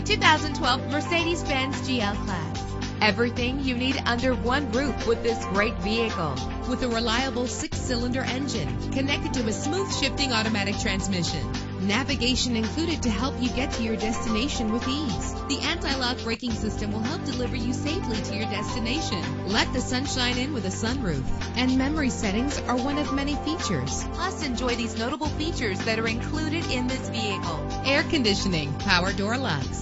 2012 Mercedes-Benz GL Class. Everything you need under one roof with this great vehicle. With a reliable six-cylinder engine connected to a smooth shifting automatic transmission. Navigation included to help you get to your destination with ease. The anti-lock braking system will help deliver you safely to your destination. Let the sunshine in with a sunroof. And memory settings are one of many features. Plus, enjoy these notable features that are included in this vehicle. Air conditioning, power door locks,